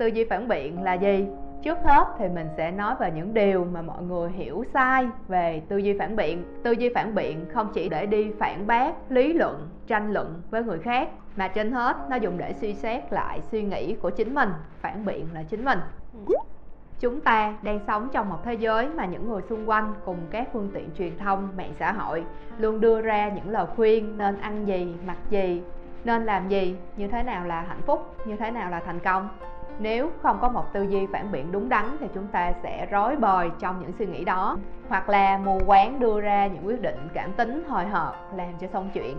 tư duy phản biện là gì? Trước hết thì mình sẽ nói về những điều mà mọi người hiểu sai về tư duy phản biện. Tư duy phản biện không chỉ để đi phản bác, lý luận, tranh luận với người khác, mà trên hết nó dùng để suy xét lại suy nghĩ của chính mình, phản biện là chính mình. Chúng ta đang sống trong một thế giới mà những người xung quanh cùng các phương tiện truyền thông, mạng xã hội luôn đưa ra những lời khuyên nên ăn gì, mặc gì, nên làm gì, như thế nào là hạnh phúc, như thế nào là thành công nếu không có một tư duy phản biện đúng đắn thì chúng ta sẽ rối bời trong những suy nghĩ đó. Hoặc là mù quáng đưa ra những quyết định cảm tính hồi hộp, làm cho xong chuyện.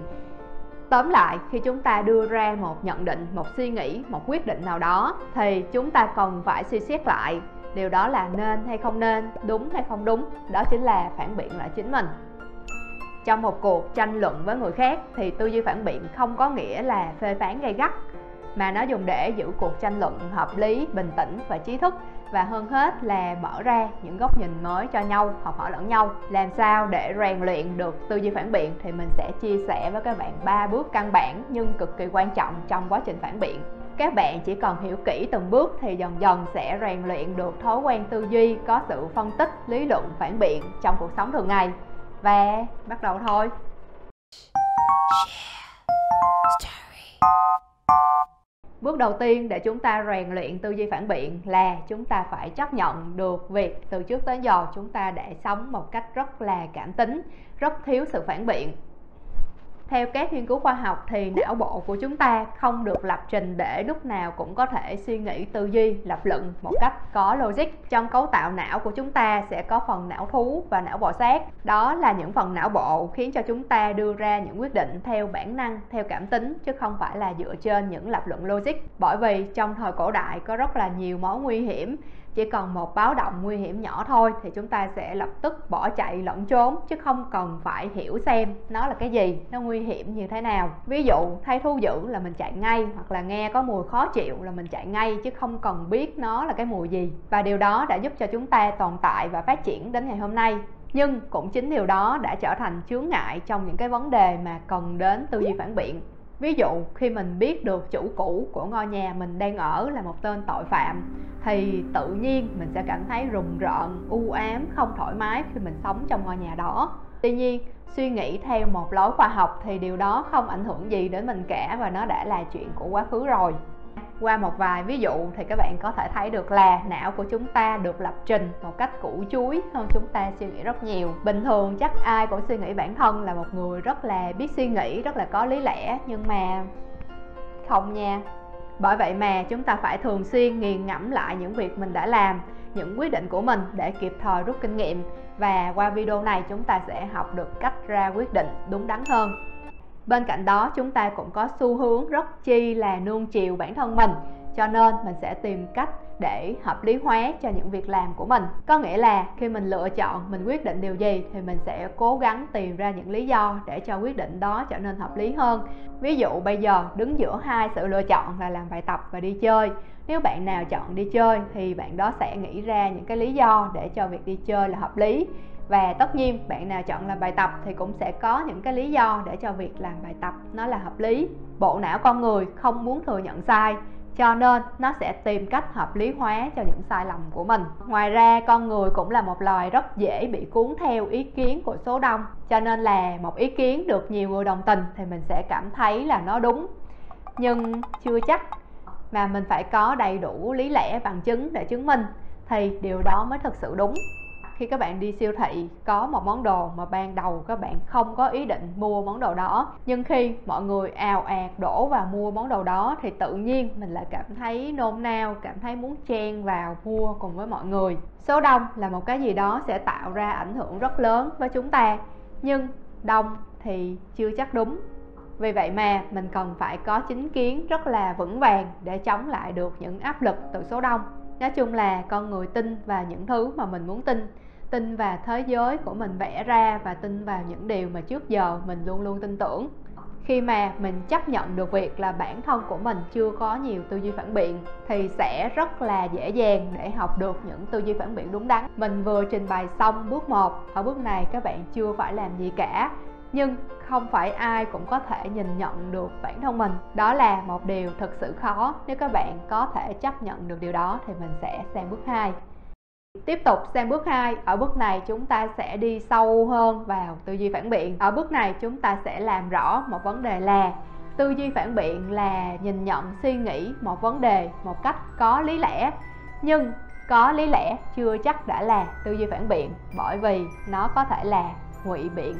Tóm lại, khi chúng ta đưa ra một nhận định, một suy nghĩ, một quyết định nào đó, thì chúng ta cần phải suy xét lại điều đó là nên hay không nên, đúng hay không đúng. Đó chính là phản biện lại chính mình. Trong một cuộc tranh luận với người khác thì tư duy phản biện không có nghĩa là phê phán gay gắt mà nó dùng để giữ cuộc tranh luận hợp lý, bình tĩnh và trí thức. Và hơn hết là mở ra những góc nhìn mới cho nhau, học hỏi lẫn nhau. Làm sao để rèn luyện được tư duy phản biện thì mình sẽ chia sẻ với các bạn ba bước căn bản nhưng cực kỳ quan trọng trong quá trình phản biện. Các bạn chỉ cần hiểu kỹ từng bước thì dần dần sẽ rèn luyện được thói quen tư duy, có sự phân tích, lý luận, phản biện trong cuộc sống thường ngày. Và bắt đầu thôi bước đầu tiên để chúng ta rèn luyện tư duy phản biện là chúng ta phải chấp nhận được việc từ trước tới giờ chúng ta đã sống một cách rất là cảm tính, rất thiếu sự phản biện theo các nghiên cứu khoa học thì não bộ của chúng ta không được lập trình để lúc nào cũng có thể suy nghĩ tư duy, lập luận một cách có logic. Trong cấu tạo não của chúng ta sẽ có phần não thú và não bò sát. Đó là những phần não bộ khiến cho chúng ta đưa ra những quyết định theo bản năng, theo cảm tính, chứ không phải là dựa trên những lập luận logic. Bởi vì trong thời cổ đại có rất là nhiều mối nguy hiểm chỉ cần một báo động nguy hiểm nhỏ thôi thì chúng ta sẽ lập tức bỏ chạy lẫn trốn, chứ không cần phải hiểu xem nó là cái gì, nó nguy hiểm như thế nào. Ví dụ thấy thu dữ là mình chạy ngay, hoặc là nghe có mùi khó chịu là mình chạy ngay, chứ không cần biết nó là cái mùi gì. Và điều đó đã giúp cho chúng ta tồn tại và phát triển đến ngày hôm nay. Nhưng cũng chính điều đó đã trở thành chướng ngại trong những cái vấn đề mà cần đến tư duy phản biện ví dụ, khi mình biết được chủ cũ của ngôi nhà mình đang ở là một tên tội phạm, thì tự nhiên mình sẽ cảm thấy rùng rợn, u ám, không thoải mái khi mình sống trong ngôi nhà đó. Tuy nhiên, suy nghĩ theo một lối khoa học thì điều đó không ảnh hưởng gì đến mình cả và nó đã là chuyện của quá khứ rồi qua một vài ví dụ thì các bạn có thể thấy được là não của chúng ta được lập trình một cách củ chuối. Hơn chúng ta suy nghĩ rất nhiều. Bình thường chắc ai cũng suy nghĩ bản thân là một người rất là biết suy nghĩ, rất là có lý lẽ. Nhưng mà không nha. Bởi vậy mà chúng ta phải thường xuyên nghiền ngẫm lại những việc mình đã làm, những quyết định của mình để kịp thời rút kinh nghiệm. Và qua video này chúng ta sẽ học được cách ra quyết định đúng đắn hơn bên cạnh đó, chúng ta cũng có xu hướng rất chi là nuông chiều bản thân mình. Cho nên mình sẽ tìm cách để hợp lý hóa cho những việc làm của mình. Có nghĩa là khi mình lựa chọn, mình quyết định điều gì thì mình sẽ cố gắng tìm ra những lý do để cho quyết định đó trở nên hợp lý hơn. Ví dụ, bây giờ đứng giữa hai sự lựa chọn là làm bài tập và đi chơi. Nếu bạn nào chọn đi chơi thì bạn đó sẽ nghĩ ra những cái lý do để cho việc đi chơi là hợp lý và tất nhiên, bạn nào chọn làm bài tập thì cũng sẽ có những cái lý do để cho việc làm bài tập nó là hợp lý. Bộ não con người không muốn thừa nhận sai, cho nên nó sẽ tìm cách hợp lý hóa cho những sai lầm của mình. Ngoài ra, con người cũng là một loài rất dễ bị cuốn theo ý kiến của số đông. Cho nên là một ý kiến được nhiều người đồng tình thì mình sẽ cảm thấy là nó đúng. Nhưng chưa chắc mà mình phải có đầy đủ lý lẽ bằng chứng để chứng minh thì điều đó mới thực sự đúng khi các bạn đi siêu thị, có một món đồ mà ban đầu các bạn không có ý định mua món đồ đó. Nhưng khi mọi người ào ạt đổ vào mua món đồ đó, thì tự nhiên mình lại cảm thấy nôn nao, cảm thấy muốn chen vào mua cùng với mọi người. Số đông là một cái gì đó sẽ tạo ra ảnh hưởng rất lớn với chúng ta, nhưng đông thì chưa chắc đúng. Vì vậy mà mình cần phải có chính kiến rất là vững vàng để chống lại được những áp lực từ số đông. Nói chung là con người tin vào những thứ mà mình muốn tin tin vào thế giới của mình vẽ ra và tin vào những điều mà trước giờ mình luôn luôn tin tưởng. Khi mà mình chấp nhận được việc là bản thân của mình chưa có nhiều tư duy phản biện, thì sẽ rất là dễ dàng để học được những tư duy phản biện đúng đắn. Mình vừa trình bày xong bước 1 ở bước này các bạn chưa phải làm gì cả, nhưng không phải ai cũng có thể nhìn nhận được bản thân mình. Đó là một điều thật sự khó, nếu các bạn có thể chấp nhận được điều đó thì mình sẽ sang bước 2 Tiếp tục sang bước 2, ở bước này chúng ta sẽ đi sâu hơn vào tư duy phản biện. Ở bước này chúng ta sẽ làm rõ một vấn đề là tư duy phản biện là nhìn nhận suy nghĩ một vấn đề một cách có lý lẽ nhưng có lý lẽ chưa chắc đã là tư duy phản biện bởi vì nó có thể là ngụy biện.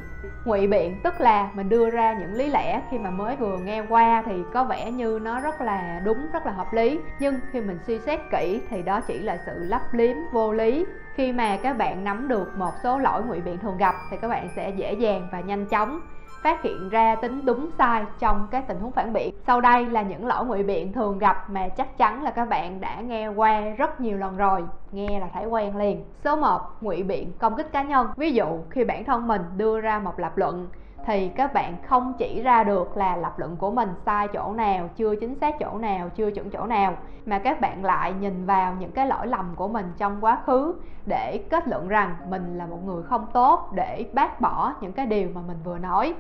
Ngụy biện tức là mình đưa ra những lý lẽ khi mà mới vừa nghe qua thì có vẻ như nó rất là đúng, rất là hợp lý. Nhưng khi mình suy xét kỹ thì đó chỉ là sự lấp liếm vô lý. Khi mà các bạn nắm được một số lỗi ngụy biện thường gặp thì các bạn sẽ dễ dàng và nhanh chóng phát hiện ra tính đúng sai trong các tình huống phản biện. Sau đây là những lỗi ngụy biện thường gặp mà chắc chắn là các bạn đã nghe qua rất nhiều lần rồi. Nghe là thấy quen liền. Số 1 ngụy biện công kích cá nhân. Ví dụ, khi bản thân mình đưa ra một lập luận thì các bạn không chỉ ra được là lập luận của mình sai chỗ nào, chưa chính xác chỗ nào, chưa chuẩn chỗ nào, mà các bạn lại nhìn vào những cái lỗi lầm của mình trong quá khứ để kết luận rằng mình là một người không tốt để bác bỏ những cái điều mà mình vừa nói.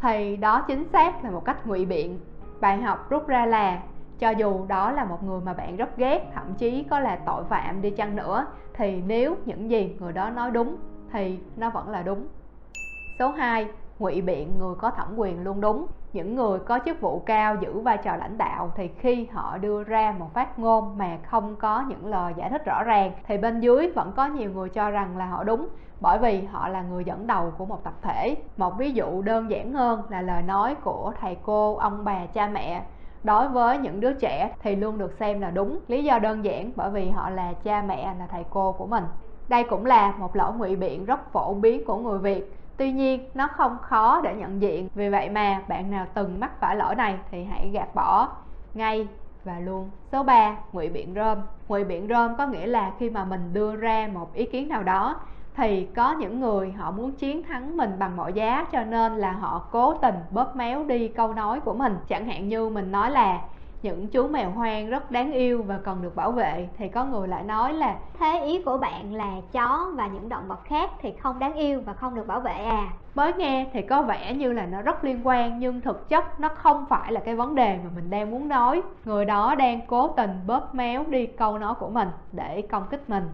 Thì đó chính xác là một cách ngụy biện. Bài học rút ra là, cho dù đó là một người mà bạn rất ghét, thậm chí có là tội phạm đi chăng nữa, thì nếu những gì người đó nói đúng, thì nó vẫn là đúng. Số 2 ngụy biện người có thẩm quyền luôn đúng. Những người có chức vụ cao giữ vai trò lãnh đạo thì khi họ đưa ra một phát ngôn mà không có những lời giải thích rõ ràng thì bên dưới vẫn có nhiều người cho rằng là họ đúng, bởi vì họ là người dẫn đầu của một tập thể. Một ví dụ đơn giản hơn là lời nói của thầy cô, ông bà, cha mẹ. Đối với những đứa trẻ thì luôn được xem là đúng, lý do đơn giản bởi vì họ là cha mẹ, là thầy cô của mình. Đây cũng là một lỗi ngụy biện rất phổ biến của người việt tuy nhiên, nó không khó để nhận diện. Vì vậy mà bạn nào từng mắc phải lỗi này thì hãy gạt bỏ ngay và luôn. Số 3 ngụy biện rơm ngụy biện rơm có nghĩa là khi mà mình đưa ra một ý kiến nào đó thì có những người họ muốn chiến thắng mình bằng mọi giá, cho nên là họ cố tình bóp méo đi câu nói của mình. Chẳng hạn như mình nói là những chú mèo hoang rất đáng yêu và cần được bảo vệ. Thì có người lại nói là thế ý của bạn là chó và những động vật khác thì không đáng yêu và không được bảo vệ à? Mới nghe thì có vẻ như là nó rất liên quan nhưng thực chất nó không phải là cái vấn đề mà mình đang muốn nói. Người đó đang cố tình bóp méo đi câu nói của mình để công kích mình.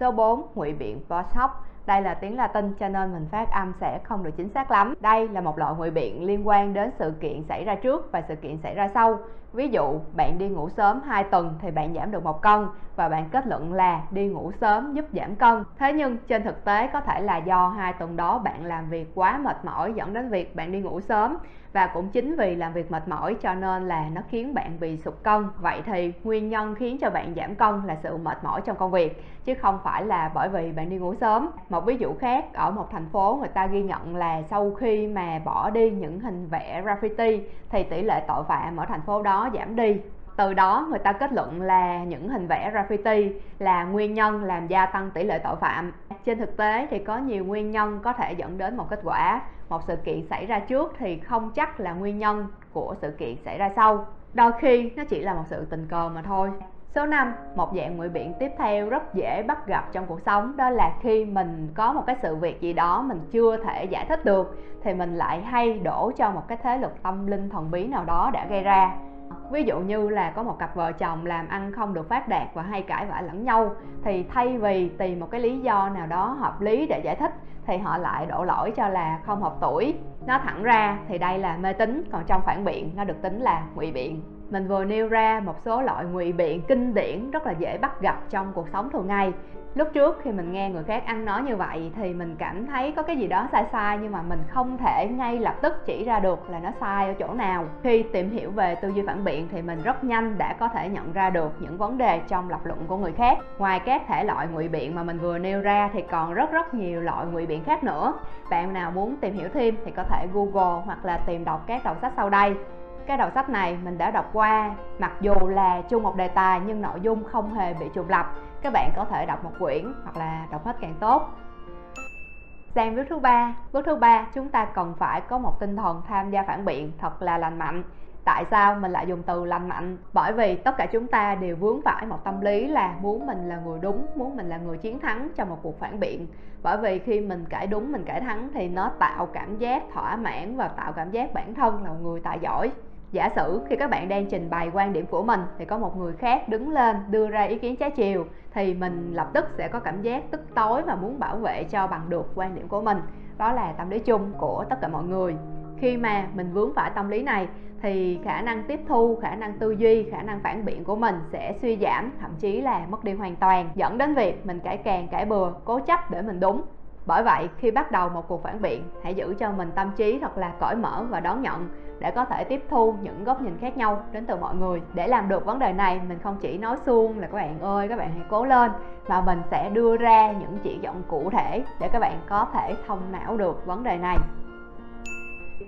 Số 4 ngụy biện boss hóc đây là tiếng Latin cho nên mình phát âm sẽ không được chính xác lắm. Đây là một loại ngụy biện liên quan đến sự kiện xảy ra trước và sự kiện xảy ra sau. Ví dụ, bạn đi ngủ sớm 2 tuần thì bạn giảm được một cân và bạn kết luận là đi ngủ sớm giúp giảm cân. Thế nhưng trên thực tế có thể là do hai tuần đó bạn làm việc quá mệt mỏi dẫn đến việc bạn đi ngủ sớm và cũng chính vì làm việc mệt mỏi cho nên là nó khiến bạn bị sụt cân vậy thì nguyên nhân khiến cho bạn giảm cân là sự mệt mỏi trong công việc chứ không phải là bởi vì bạn đi ngủ sớm một ví dụ khác ở một thành phố người ta ghi nhận là sau khi mà bỏ đi những hình vẽ graffiti thì tỷ lệ tội phạm ở thành phố đó giảm đi. Từ đó người ta kết luận là những hình vẽ graffiti là nguyên nhân làm gia tăng tỷ lệ tội phạm. Trên thực tế thì có nhiều nguyên nhân có thể dẫn đến một kết quả. Một sự kiện xảy ra trước thì không chắc là nguyên nhân của sự kiện xảy ra sau. Đôi khi nó chỉ là một sự tình cờ mà thôi. Số 5, một dạng ngụy biện tiếp theo rất dễ bắt gặp trong cuộc sống đó là khi mình có một cái sự việc gì đó mình chưa thể giải thích được thì mình lại hay đổ cho một cái thế lực tâm linh thần bí nào đó đã gây ra ví dụ như là có một cặp vợ chồng làm ăn không được phát đạt và hay cãi vã lẫn nhau, thì thay vì tìm một cái lý do nào đó hợp lý để giải thích, thì họ lại đổ lỗi cho là không hợp tuổi. Nó thẳng ra thì đây là mê tín, còn trong phản biện nó được tính là ngụy biện mình vừa nêu ra một số loại ngụy biện kinh điển rất là dễ bắt gặp trong cuộc sống thường ngày. Lúc trước khi mình nghe người khác ăn nói như vậy thì mình cảm thấy có cái gì đó sai sai nhưng mà mình không thể ngay lập tức chỉ ra được là nó sai ở chỗ nào. Khi tìm hiểu về tư duy phản biện thì mình rất nhanh đã có thể nhận ra được những vấn đề trong lập luận của người khác. Ngoài các thể loại ngụy biện mà mình vừa nêu ra thì còn rất rất nhiều loại ngụy biện khác nữa. Bạn nào muốn tìm hiểu thêm thì có thể google hoặc là tìm đọc các đầu sách sau đây cái đầu sách này mình đã đọc qua. Mặc dù là chung một đề tài nhưng nội dung không hề bị trùng lập. Các bạn có thể đọc một quyển hoặc là đọc hết càng tốt. Sang bước thứ ba. Bước thứ ba, chúng ta cần phải có một tinh thần tham gia phản biện thật là lành mạnh. Tại sao mình lại dùng từ lành mạnh? Bởi vì tất cả chúng ta đều vướng phải một tâm lý là muốn mình là người đúng, muốn mình là người chiến thắng trong một cuộc phản biện. Bởi vì khi mình cãi đúng, mình cãi thắng thì nó tạo cảm giác thỏa mãn và tạo cảm giác bản thân là một người tài giỏi giả sử khi các bạn đang trình bày quan điểm của mình thì có một người khác đứng lên đưa ra ý kiến trái chiều, thì mình lập tức sẽ có cảm giác tức tối và muốn bảo vệ cho bằng được quan điểm của mình. Đó là tâm lý chung của tất cả mọi người. Khi mà mình vướng phải tâm lý này, thì khả năng tiếp thu, khả năng tư duy, khả năng phản biện của mình sẽ suy giảm, thậm chí là mất đi hoàn toàn, dẫn đến việc mình cãi càng cãi bừa, cố chấp để mình đúng bởi vậy, khi bắt đầu một cuộc phản biện, hãy giữ cho mình tâm trí thật là cởi mở và đón nhận để có thể tiếp thu những góc nhìn khác nhau đến từ mọi người. Để làm được vấn đề này, mình không chỉ nói suông là các bạn ơi, các bạn hãy cố lên mà mình sẽ đưa ra những chỉ dẫn cụ thể để các bạn có thể thông não được vấn đề này.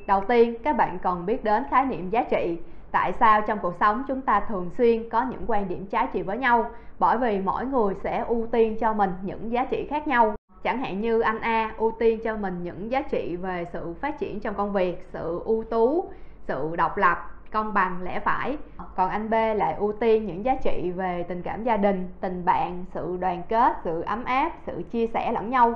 Đầu tiên, các bạn cần biết đến khái niệm giá trị. Tại sao trong cuộc sống chúng ta thường xuyên có những quan điểm trái chiều với nhau? Bởi vì mỗi người sẽ ưu tiên cho mình những giá trị khác nhau chẳng hạn như anh A ưu tiên cho mình những giá trị về sự phát triển trong công việc, sự ưu tú, sự độc lập, công bằng, lẽ phải. Còn anh B lại ưu tiên những giá trị về tình cảm gia đình, tình bạn, sự đoàn kết, sự ấm áp, sự chia sẻ lẫn nhau.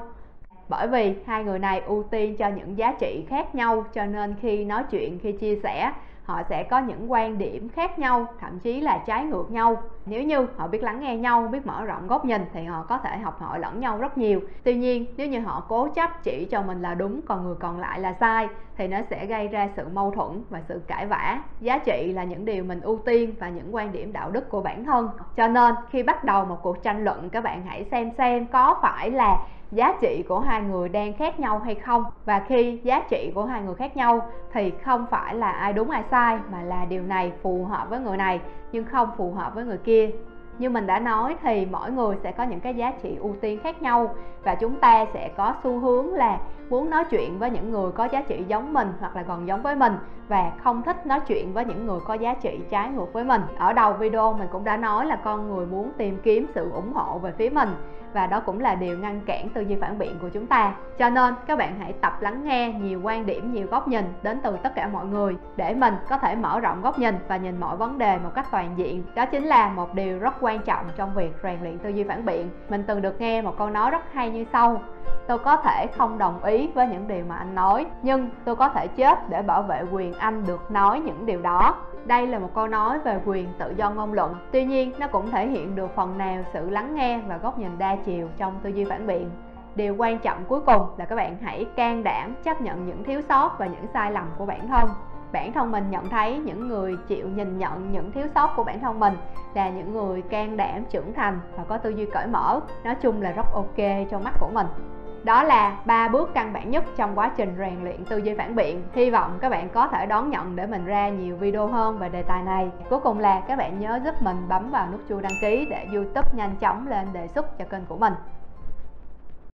Bởi vì hai người này ưu tiên cho những giá trị khác nhau, cho nên khi nói chuyện, khi chia sẻ họ sẽ có những quan điểm khác nhau, thậm chí là trái ngược nhau. Nếu như họ biết lắng nghe nhau, biết mở rộng góc nhìn, thì họ có thể học hỏi lẫn nhau rất nhiều. Tuy nhiên, nếu như họ cố chấp chỉ cho mình là đúng, còn người còn lại là sai thì nó sẽ gây ra sự mâu thuẫn và sự cãi vã. Giá trị là những điều mình ưu tiên và những quan điểm đạo đức của bản thân. Cho nên, khi bắt đầu một cuộc tranh luận, các bạn hãy xem xem có phải là giá trị của hai người đang khác nhau hay không. Và khi giá trị của hai người khác nhau, thì không phải là ai đúng, ai sai, mà là điều này phù hợp với người này, nhưng không phù hợp với người kia. Như mình đã nói thì mỗi người sẽ có những cái giá trị ưu tiên khác nhau, và chúng ta sẽ có xu hướng là muốn nói chuyện với những người có giá trị giống mình hoặc là gần giống với mình và không thích nói chuyện với những người có giá trị trái ngược với mình. Ở đầu video mình cũng đã nói là con người muốn tìm kiếm sự ủng hộ về phía mình và đó cũng là điều ngăn cản tư duy phản biện của chúng ta. Cho nên, các bạn hãy tập lắng nghe nhiều quan điểm, nhiều góc nhìn đến từ tất cả mọi người để mình có thể mở rộng góc nhìn và nhìn mọi vấn đề một cách toàn diện. Đó chính là một điều rất quan trọng trong việc rèn luyện tư duy phản biện. Mình từng được nghe một câu nói rất hay như sau, tôi có thể không đồng ý ý với những điều mà anh nói, nhưng tôi có thể chết để bảo vệ quyền anh được nói những điều đó. Đây là một câu nói về quyền tự do ngôn luận. Tuy nhiên, nó cũng thể hiện được phần nào sự lắng nghe và góc nhìn đa chiều trong tư duy phản biện. Điều quan trọng cuối cùng là các bạn hãy can đảm chấp nhận những thiếu sót và những sai lầm của bản thân. Bản thân mình nhận thấy những người chịu nhìn nhận những thiếu sót của bản thân mình là những người can đảm trưởng thành và có tư duy cởi mở. Nói chung là rất ok trong mắt của mình đó là ba bước căn bản nhất trong quá trình rèn luyện tư duy phản biện. Hy vọng các bạn có thể đón nhận để mình ra nhiều video hơn về đề tài này. Cuối cùng là các bạn nhớ giúp mình bấm vào nút chuông đăng ký để youtube nhanh chóng lên đề xuất cho kênh của mình.